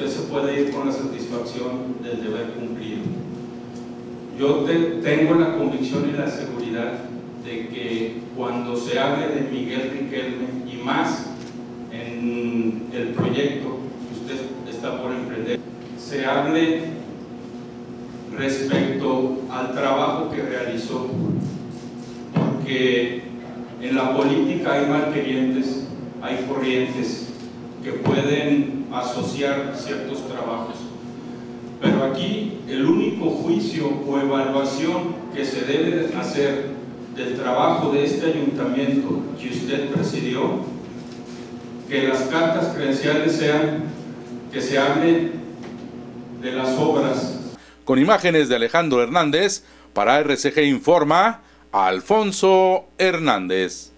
usted se puede ir con la satisfacción del deber cumplido. Yo tengo la convicción y la seguridad de que cuando se hable de Miguel Riquelme y más en el proyecto que usted está por emprender, se hable respecto al trabajo que realizó, porque en la política hay malquerientes, hay corrientes que pueden asociar ciertos trabajos. Pero aquí el único juicio o evaluación que se debe hacer del trabajo de este ayuntamiento que usted presidió, que las cartas credenciales sean, que se hable de las obras. Con imágenes de Alejandro Hernández, para RCG Informa, Alfonso Hernández.